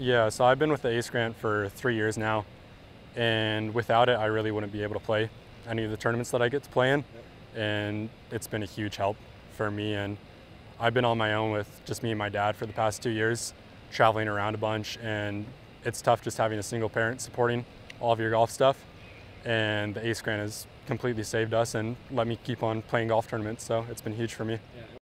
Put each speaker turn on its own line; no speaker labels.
Yeah, so I've been with the ACE grant for three years now, and without it, I really wouldn't be able to play any of the tournaments that I get to play in, and it's been a huge help for me. And I've been on my own with just me and my dad for the past two years, traveling around a bunch, and it's tough just having a single parent supporting all of your golf stuff. And the ACE grant has completely saved us and let me keep on playing golf tournaments, so it's been huge for me.
Yeah.